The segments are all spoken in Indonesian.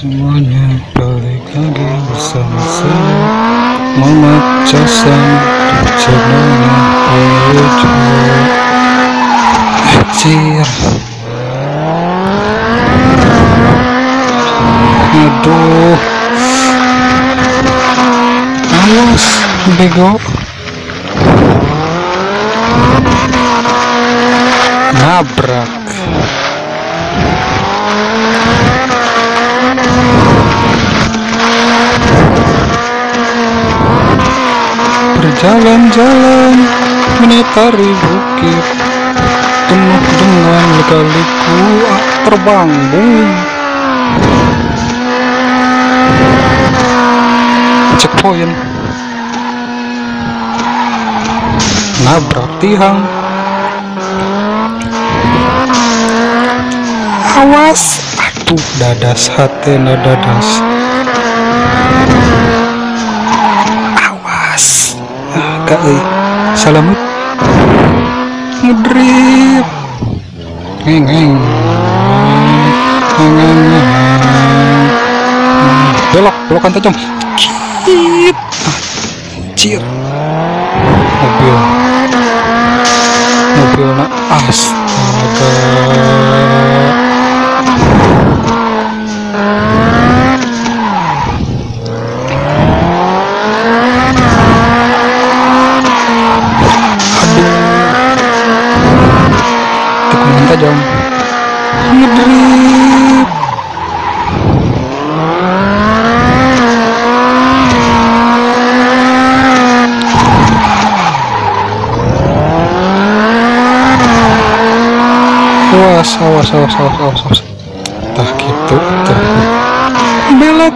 semuanya balik lagi bersama saya Muhammad Jasan di channelnya Ojo Anjir Aduh. Awas bego. Nabrak Berjalan-jalan menitari bukit. Penuh dengan lika-liku terbang bung Checkpoint. Nabrak tiang. Awas Aduh dadas hati dadas Awas Kak euy Salamet Ngedrip Ngeng ngeng Ngeng ngeng. Belok belokan tajam Kit Anjir Mobil. Mobil nak Astaga tikungan tajam ngedrip awas awas awas awas awas awas. Tah gitu belok.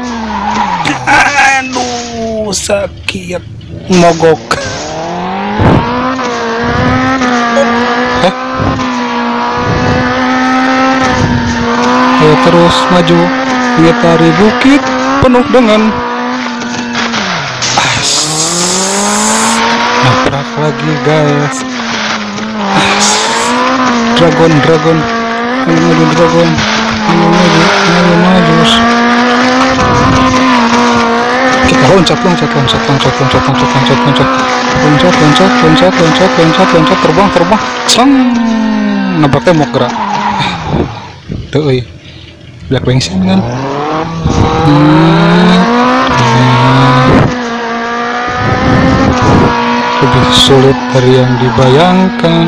Aduh sakit. Mogok terus maju mengitari bukit penuh dengan nabrak lagi guys dragon dragon ayo maju dragon ayo maju ayo maju kita loncat loncat loncat loncat loncat loncat loncat loncat loncat loncat loncat loncat loncat loncat terbang terbang sang nabrak tembok gerak tuh black wings kan. Hmm. lebih sulit dari yang dibayangkan.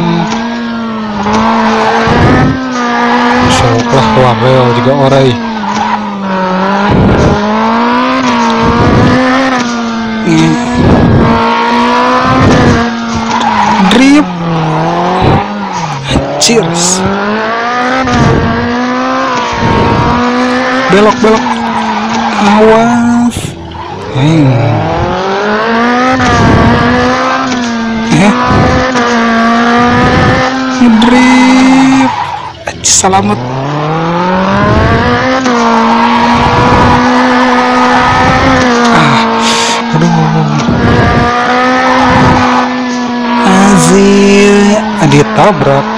Soklah Warel juga orai. Drip. Cheers Belok belok. Awas. Heng Eh Ngedrip. Selamat. Ah, Aduh Azir. Ditabrak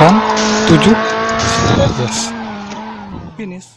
8 7 finish.